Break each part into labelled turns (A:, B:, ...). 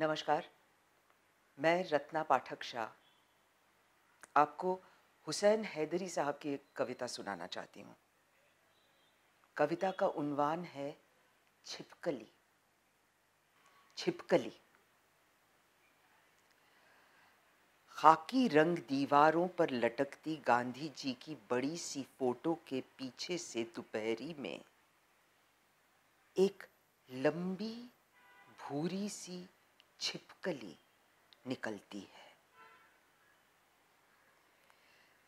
A: नमस्कार। मैं रत्ना पाठक शाह। आपको हुसैन हैदरी साहब की एक कविता सुनाना चाहती हूँ। कविता का उन्वान है छिपकली। छिपकली। खाकी रंग दीवारों पर लटकती गांधी जी की बड़ी सी फ़ोटो के पीछे से दोपहरी में एक लंबी, भूरी सी छिपकली निकलती है।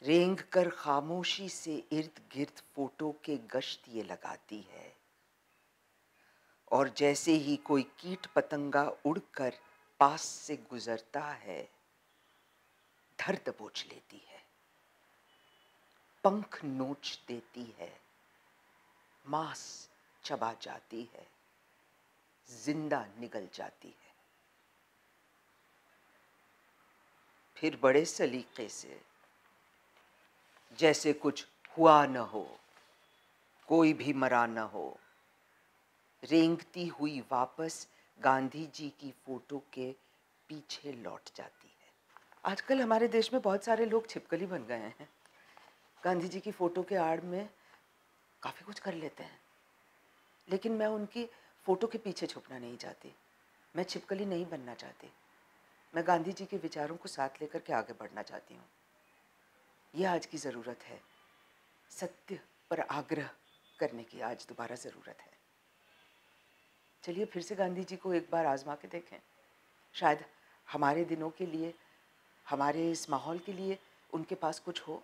A: रेंग कर खामोशी से इर्द गिर्द फ़ोटो के गश्त ये लगाती है। और जैसे ही कोई कीट पतंगा उड़कर पास से गुजरता है धर दबोच लेती है, पंख नोच देती है, मांस चबा जाती है, ज़िंदा निगल जाती है। फिर बड़े सलीके से, जैसे कुछ हुआ न हो, कोई भी मरा न हो, रेंगती हुई वापस गांधी जी की फ़ोटो के पीछे लौट जाती है। आजकल हमारे देश में बहुत सारे लोग छिपकली बन गए हैं। गांधी जी की फ़ोटो के आड़ में काफ़ी कुछ कर लेते हैं। लेकिन मैं उनकी फ़ोटो के पीछे छुपना नहीं चाहती। मैं छिपकली नहीं बनना चाहती। मैं गांधी जी के विचारों को साथ लेकर के आगे बढ़ना चाहती हूँ। यह आज की ज़रूरत है। सत्य पर आग्रह करने की आज दोबारा ज़रूरत है। चलिए फिर से गांधी जी को एक बार आजमा के देखें। शायद हमारे दिनों के लिए, हमारे इस माहौल के लिए उनके पास कुछ हो।